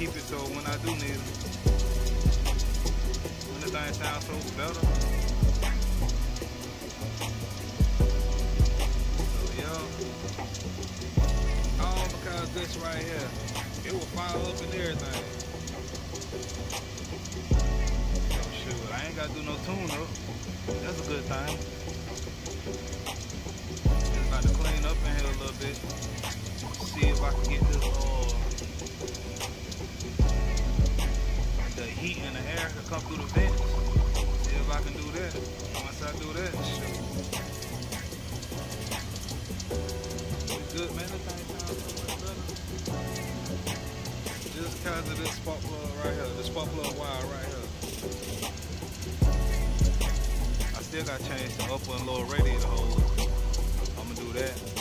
keep it so when I do need it. When the thing sounds so better. So yeah. All because this right here. It will fire up and everything. So shoot, I ain't gotta do no tune up. That's a good thing. Just about to clean up in here a little bit. See if I can get this uh come through the. See if I can do that. Once I do that, good, man. This just because of this spark plug right here, the spark plug wire right here. I still got to change the upper and lower radiator hose. I'm gonna do that.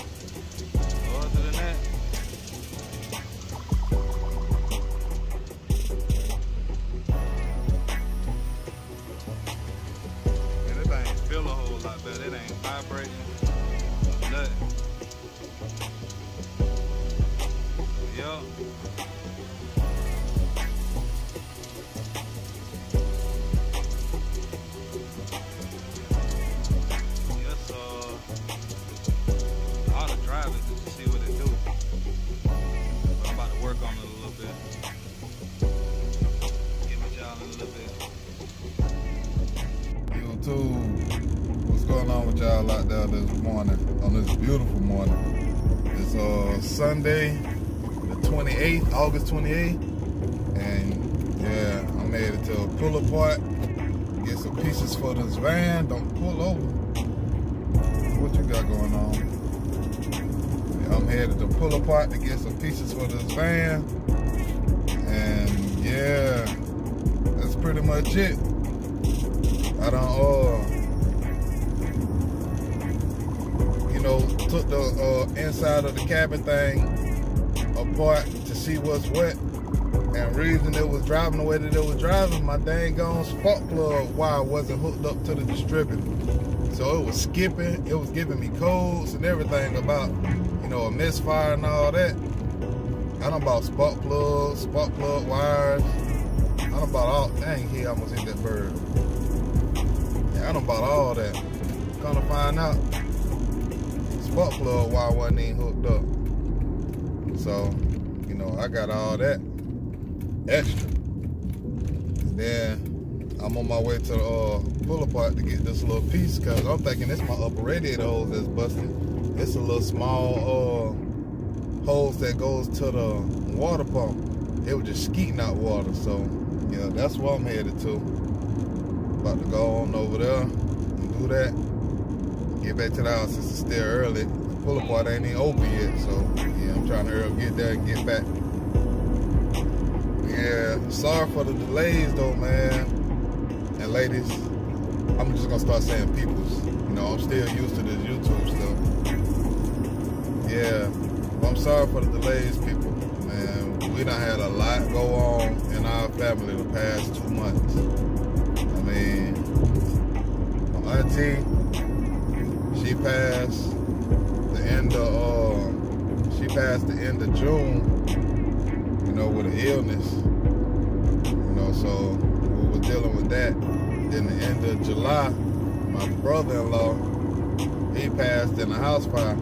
It ain't vibrating, nothing. Yup. Yes, I to drive it to see what it do. I'm about to work on it a little bit. Give it y'all a little bit. Going on with y'all out there this morning, on this beautiful morning? It's uh Sunday, the 28th, August 28th, and yeah, I'm headed to pull apart, get some pieces for this van. Don't pull over. What you got going on? I'm headed to pull apart to get some pieces for this van, and yeah, that's pretty much it. I don't, uh, you know, took the uh, inside of the cabin thing apart to see what's what. And reason it was driving the way that it was driving, my dang on spark plug wire wasn't hooked up to the distributor. So it was skipping, it was giving me codes and everything about, you know, a misfire and all that. I done bought spark plugs, spark plug wires. I done bought all, dang, he almost hit that bird. Yeah, I done bought all that. To find out, spark plug wire wasn't even hooked up. So, you know, I got all that extra. Then I'm on my way to the uh, pull apart to get this little piece because I'm thinking it's my upper radiator hose that's busted. It's a little small uh, hose that goes to the water pump. It was just skeeting out water. So, yeah, that's where I'm headed to. About to go on over there and do that. Get back to the house since it's still early. The pull apart ain't even open yet. So, yeah, I'm trying to hurry up, get there and get back. Yeah, sorry for the delays though, man. And ladies, I'm just gonna start saying peoples. You know, I'm still used to this YouTube stuff. Yeah, I'm sorry for the delays, people. Man, we done had a lot go on in our family the past two months. I mean, my auntie, she passed the end of, uh, she passed the end of June you know, with an illness. You know, so we were dealing with that. Then the end of July, my brother-in-law, he passed in a house fire.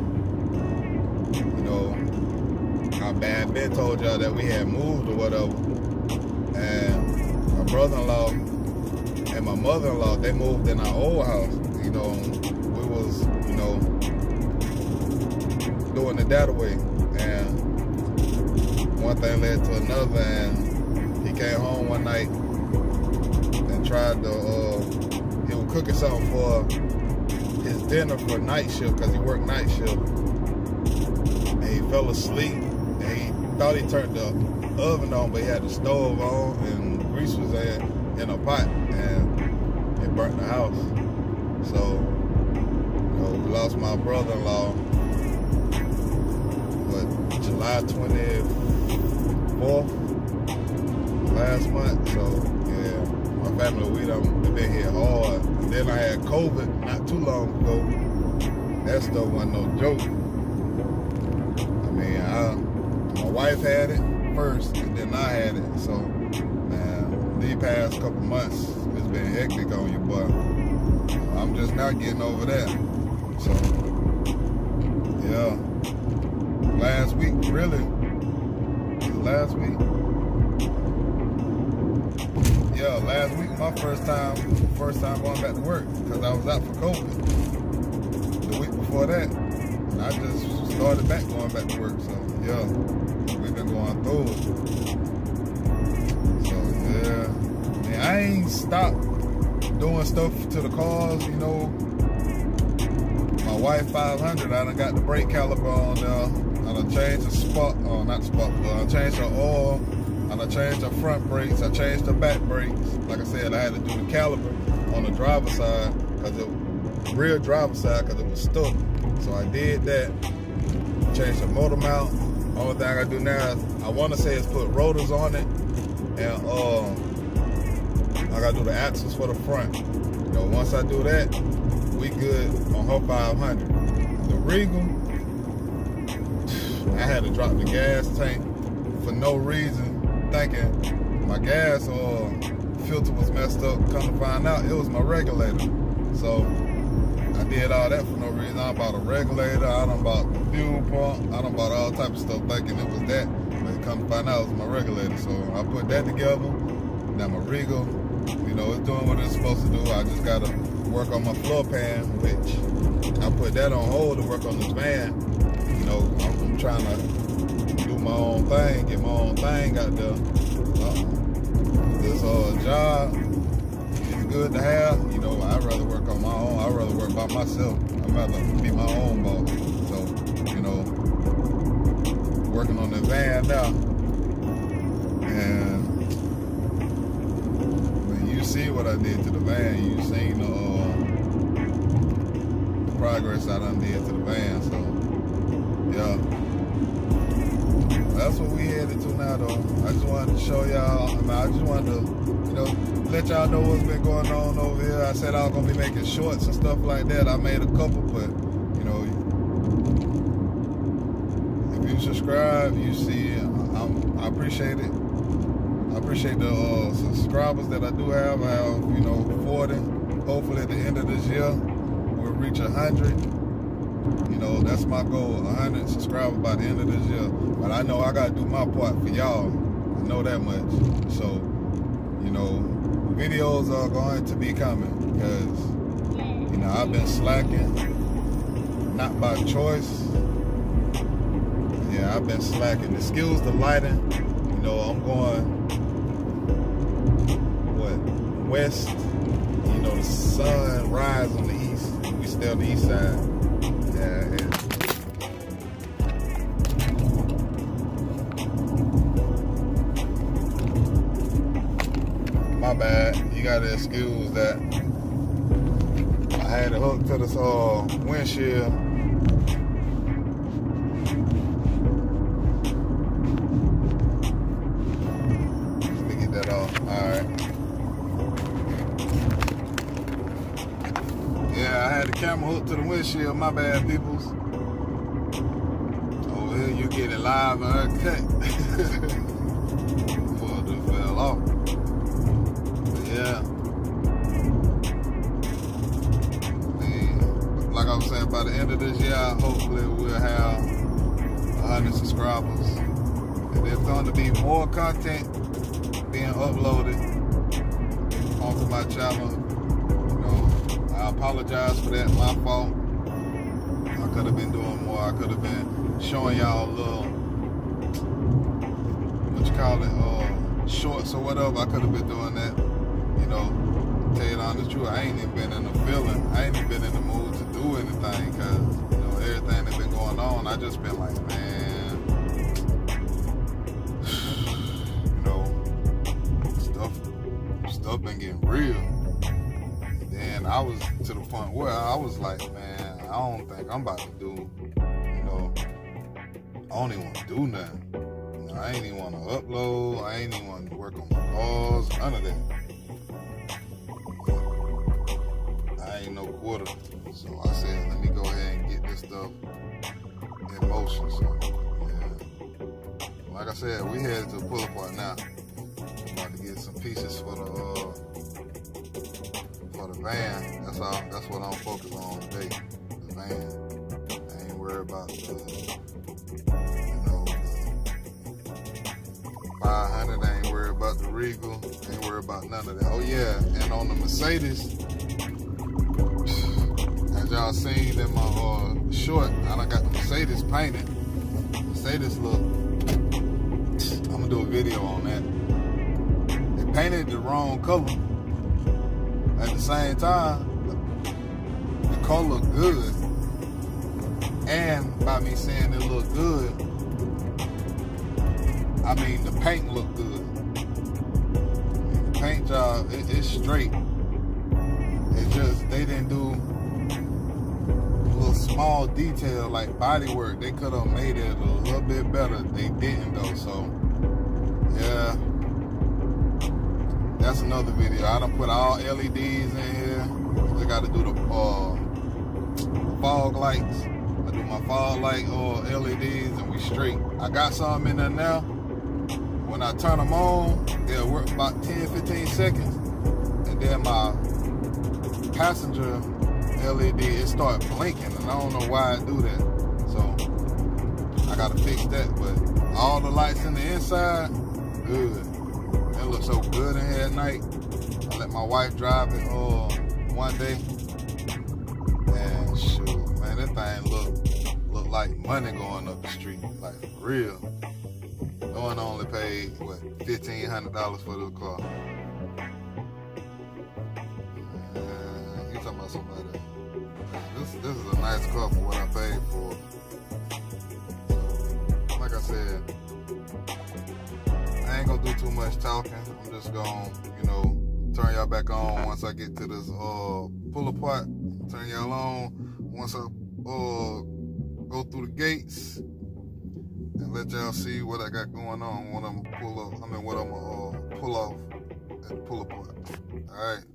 You know, how bad Ben told y'all that we had moved or whatever. And my brother-in-law and my mother-in-law, they moved in our old house. You know, doing it that way. And one thing led to another, and he came home one night and tried to, uh, he was cooking something for his dinner for night shift, because he worked night shift. And he fell asleep, and he thought he turned the oven on, but he had the stove on, and grease was in, in a pot, and it burnt the house. So, you know, we lost my brother-in-law, July 20th, 4th. last month. So yeah, my family we done been hit hard. And then I had COVID not too long ago. That stuff wasn't no joke. I mean, I, my wife had it first, and then I had it. So man, these past couple months it's been hectic on you, but I'm just not getting over that. So week. Yeah, last week my first time, first time going back to work because I was out for COVID. The week before that, I just started back going back to work. So yeah, we've been going through it. So yeah, man, I ain't stopped doing stuff to the cars. You know, my wife 500, I done got the brake caliper on there. I done changed the spot, not the spot, but I changed the oil. And I changed the front brakes. I changed the back brakes. Like I said, I had to do the caliper on the driver side because it rear driver side because it was stuck. So I did that. Changed the motor mount. Only thing I gotta do now is I want to say is put rotors on it, and uh, I gotta do the axles for the front. You know, once I do that, we good on her 500. The Regal, I had to drop the gas tank for no reason, thinking my gas or filter was messed up. Come to find out, it was my regulator. So I did all that for no reason. I bought a regulator, I done bought the fuel pump, I done bought all type of stuff thinking it was that. But come to find out, it was my regulator. So I put that together. Now my Regal, you know, it's doing what it's supposed to do. I just gotta work on my floor pan, which I put that on hold to work on this van. Know, I'm trying to do my own thing, get my own thing out there. Uh, this uh, job is good to have. You know, I'd rather work on my own. I'd rather work by myself. I'd rather be my own boss. So, you know, working on the van now. And when you see what I did to the van, you seen the, uh, the progress I done did to the van. So, I just wanted to show y'all. I mean, I just wanted to, you know, let y'all know what's been going on over here. I said I was gonna be making shorts and stuff like that. I made a couple, but you know, if you subscribe, you see, I'm, I appreciate it. I appreciate the uh, subscribers that I do have. I have, you know, 40. Hopefully, at the end of this year, we'll reach 100 you know, that's my goal, 100 subscribers by the end of this year. But I know I got to do my part for y'all. I know that much. So, you know, videos are going to be coming because, you know, I've been slacking, not by choice. Yeah, I've been slacking. The skills, the lighting, you know, I'm going, what, west. You know, the sun rise on the east. We stay on the east side. You gotta excuse that. I had it hooked to this uh, windshield. Let me get that off. Alright. Yeah, I had the camera hooked to the windshield. My bad, peoples. Over here, you get it live and uncut. It fell off. Yeah. And like I was saying, by the end of this year, hopefully we'll have 100 subscribers. And there's going to be more content being uploaded onto my channel You know, I apologize for that, my fault. I could have been doing more. I could have been showing y'all a little, what you call it, uh, shorts or whatever. I could have been doing that. Tell you the truth, I ain't even been in the feeling. I ain't even been in the mood to do anything because, you know, everything that's been going on, I just been like, man, you know, stuff, stuff been getting real. Then I was to the point where I was like, man, I don't think I'm about to do, you know, I don't even want to do nothing. You know, I ain't even want to upload. I ain't even want to work on my calls. None of that. Quarter. So I said, let me go ahead and get this stuff in motion. So, yeah. Like I said, we headed to pull apart now. About to get some pieces for the uh, for the van. That's all. That's what I'm focused on today. The van. I ain't worried about the, you know, the 500. I ain't worried about the Regal. ain't worried about none of that. Oh yeah, and on the Mercedes, as y'all seen in my uh, short, I got the Mercedes painted. Mercedes look. I'm gonna do a video on that. They painted the wrong color. At the same time, the, the color look good. And by me saying it looked good, I mean the paint looked good. The paint job, it, it's straight. It just they didn't do small detail like body work. They could have made it a little bit better. They didn't though. So yeah, that's another video. I done put all LEDs in here. I got to do the uh, fog lights. I do my fog light or LEDs and we straight. I got some in there now. When I turn them on, they'll work about 10, 15 seconds. And then my passenger LED, it start blinking and I don't know why it do that. So I gotta fix that. But all the lights in the inside, good. It looks so good in here at night. I let my wife drive it uh, one day. And shoot, man, that thing look look like money going up the street. Like real. No one only paid what fifteen hundred dollars for this car. Man, you talking about somebody? This is a nice car for what I paid for. So, like I said, I ain't gonna do too much talking. I'm just gonna, you know, turn y'all back on once I get to this uh pull apart. Turn y'all on once I uh go through the gates and let y'all see what I got going on when I'm pull up. I mean, what I'm uh pull off and pull apart. All right.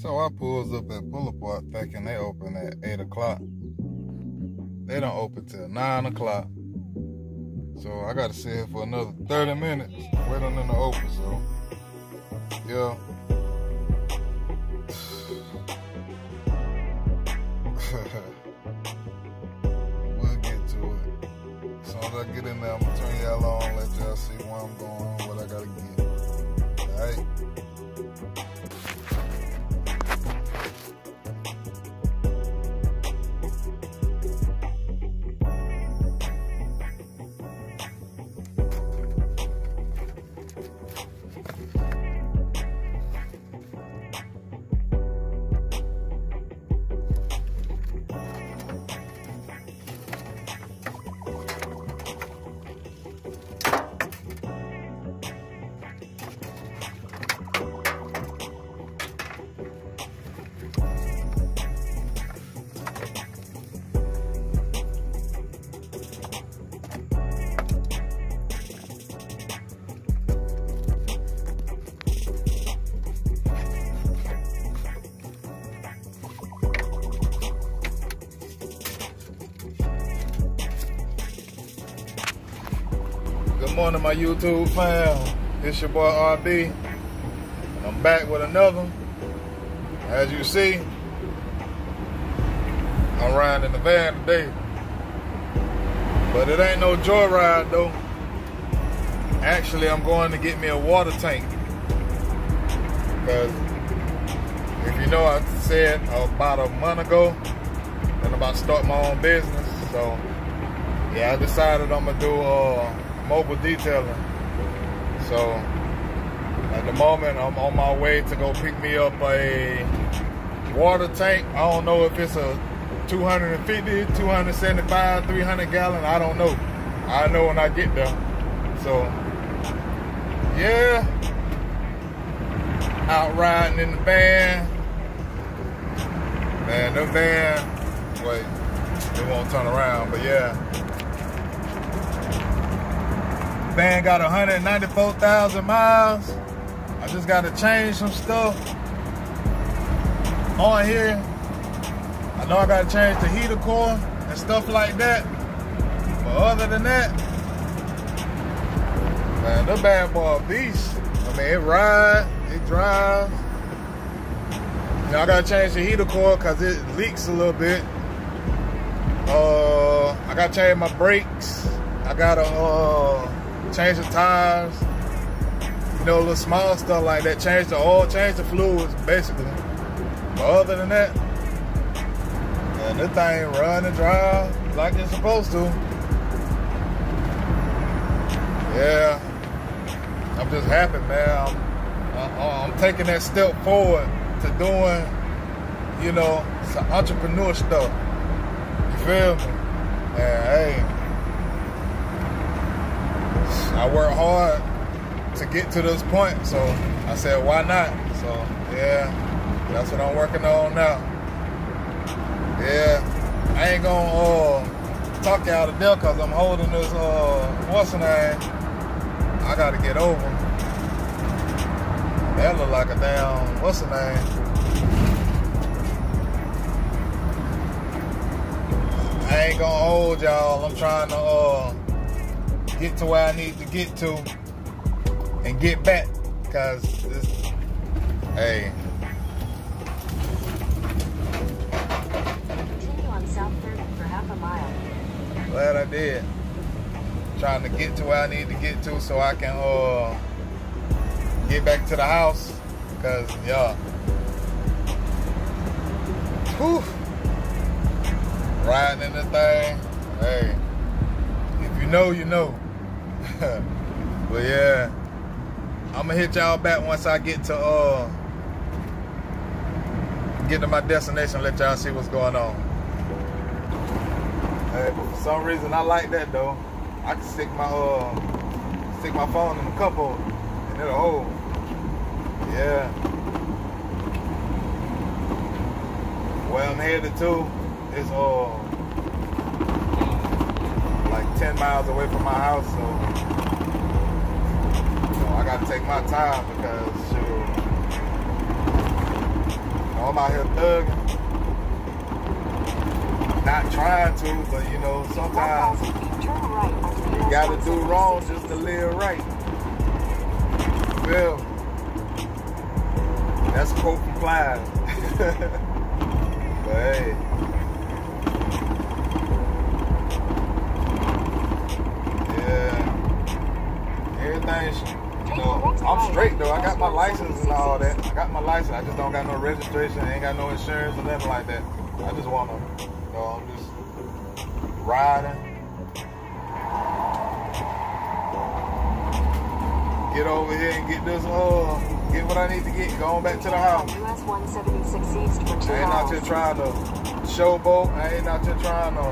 So I pulls up at apart thinking they open at eight o'clock. They don't open till nine o'clock. So I gotta sit here for another 30 minutes waiting on them to open. So yeah. Morning, my YouTube fam. It's your boy RB. I'm back with another. As you see, I'm riding in the van today. But it ain't no joyride though. Actually, I'm going to get me a water tank. Because if you know, I said about a month ago, I'm about to start my own business. So, yeah, I decided I'm to do uh, mobile detailing. So at the moment, I'm on my way to go pick me up a water tank. I don't know if it's a 250, 275, 300 gallon. I don't know. I know when I get there. So yeah, out riding in the van. Man, the van, wait. it won't turn around. But yeah. Van got 194,000 miles. I just got to change some stuff on here. I know I got to change the heater core and stuff like that. But other than that, man, the bad boy beast. I mean, it rides, it drives. You know, I gotta change the heater core because it leaks a little bit. Uh, I gotta change my brakes. I gotta uh, change the tires. You know, little small stuff like that. Change the oil, change the fluids, basically. But other than that, man, this thing run and drive like it's supposed to. Yeah, I'm just happy, man. I'm, I'm taking that step forward to doing, you know, some entrepreneur stuff. You feel me? And hey, I worked hard to get to this point, so I said, why not? So yeah, that's what I'm working on now. Yeah, I ain't gonna uh, talk out of there because I'm holding this, uh, what's the name? I gotta get over. That look like a damn, what's the name? I ain't gonna hold y'all. I'm trying to uh, get to where I need to get to and get back. Cause this, hey. Continue on South 30 for half a mile. Glad I did. Trying to get to where I need to get to so I can uh get back to the house. Cause yeah. Whew. Riding in the thing. Hey. If you know, you know. but yeah. I'ma hit y'all back once I get to uh get to my destination, let y'all see what's going on. Hey, for some reason I like that though. I can stick my uh stick my phone in the cup holder and it'll hold. Yeah. Where I'm headed to is uh 10 miles away from my house, so you know, I gotta take my time because shoot, you know, I'm out here thugging. Not trying to, but you know, sometimes you gotta do wrong just to live right. Feel? That's quote from Clyde. but hey. Yeah. Everything's, you know, I'm straight though. I got my license and all that. I got my license. I just don't got no registration. I ain't got no insurance or nothing like that. I just wanna, you know, I'm just riding. Get over here and get this, uh, get what I need to get. Going back to the house. US 176 east for two I ain't out here trying to showboat. I ain't out here trying to,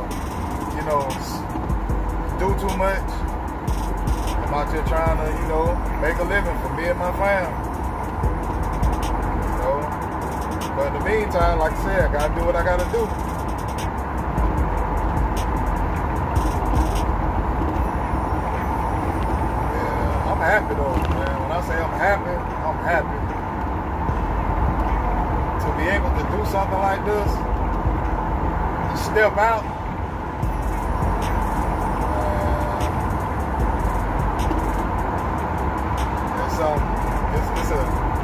you know, do too much. I'm out here trying to, you know, make a living for me and my family. So, but in the meantime, like I said, I gotta do what I gotta do. Yeah, I'm happy though, man. When I say I'm happy, I'm happy to be able to do something like this, to step out.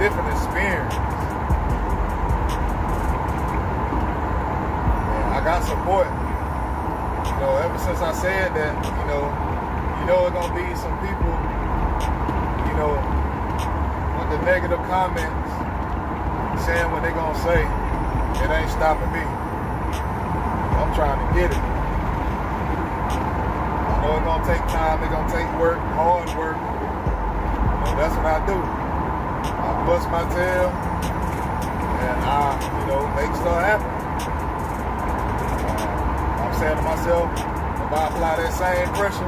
Different experience. And I got support. You know, ever since I said that, you know, you know it's gonna be some people, you know, with the negative comments saying what they gonna say, it ain't stopping me. I'm trying to get it. I know it's gonna take time, it's gonna take work, hard work. That's what I do. Bust my tail and I, you know, make stuff happen. Uh, I'm saying to myself, if I apply that same pressure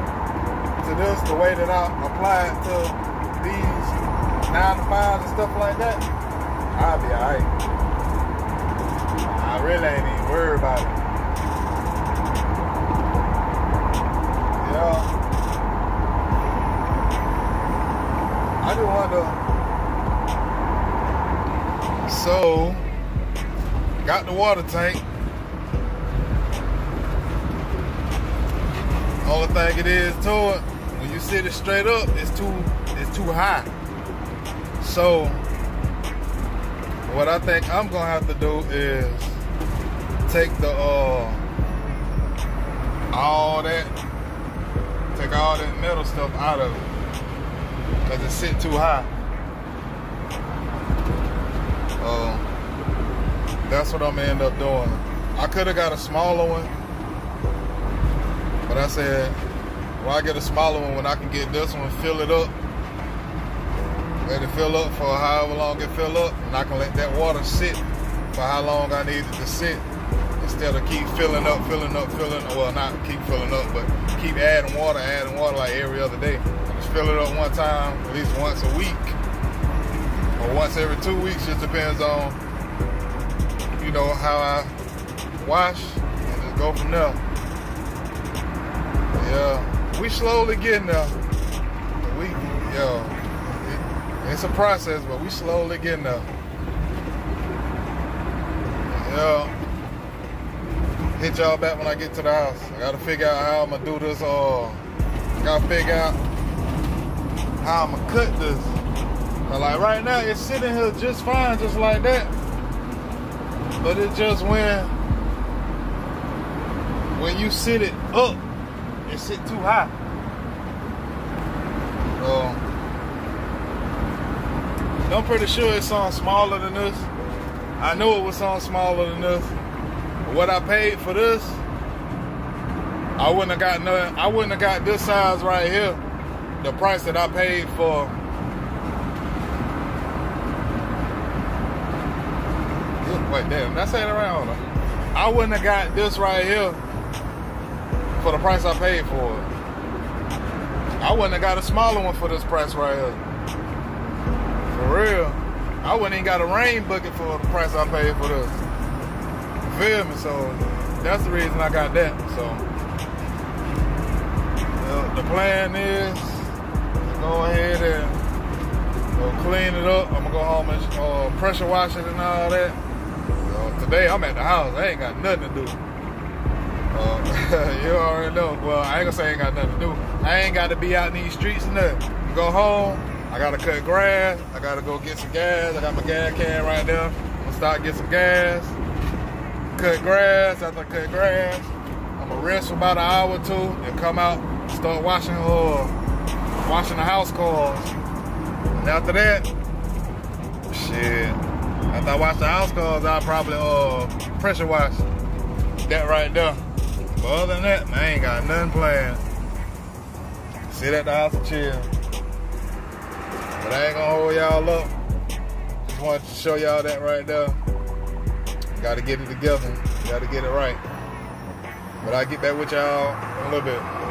to this the way that I apply it to these nine to fives and stuff like that, I'll be alright. I really ain't even worried about it. So, got the water tank. Only thing it is to it, when you sit it straight up, it's too it's too high. So what I think I'm gonna have to do is take the uh all that take all that metal stuff out of it. Cause it sit too high. Uh, that's what I'm gonna end up doing. I could have got a smaller one, but I said, well, I get a smaller one when I can get this one, fill it up, let it fill up for however long it fill up, and I can let that water sit for how long I need it to sit instead of keep filling up, filling up, filling. Well, not keep filling up, but keep adding water, adding water like every other day. Just fill it up one time, at least once a week, or once every two weeks. Just depends on, you know, how I wash, and just go from there. Yeah, we slowly getting there. We, yo, it, it's a process, but we slowly getting there. Yeah hit y'all back when I get to the house. I gotta figure out how I'm gonna do this. Uh, gotta figure out how I'm gonna cut this. But like right now, it's sitting here just fine, just like that. But it just when when you sit it up, it sit too high. So I'm pretty sure it's on smaller than this. I know it was on smaller than this what I paid for this, I wouldn't have got nothing. I wouldn't have got this size right here. The price that I paid for. Wait, damn, that's saying around. I wouldn't have got this right here for the price I paid for it. I wouldn't have got a smaller one for this price right here. For real. I wouldn't even got a rain bucket for the price I paid for this feel me? So that's the reason I got that. So uh, the plan is to go ahead and go clean it up. I'm gonna go home and uh, pressure wash it and all that. Today I'm at the house. I ain't got nothing to do. Uh, you already know. Well, I ain't gonna say I ain't got nothing to do. I ain't got to be out in these streets and nothing. Go home. I gotta cut grass. I gotta go get some gas. I got my gas can right there. I'm gonna start get some gas cut grass. After I cut grass, I'm gonna rest for about an hour or two and come out, start washing uh, washing the house cars. And after that, shit. After I wash the house cars, I'll probably uh pressure wash that right there. But other than that, man, I ain't got nothing planned. Sit at the house and chill. But I ain't gonna hold y'all up. Just wanted to show y'all that right there. Got to get it together. Got to get it right. But I'll get back with y'all in a little bit.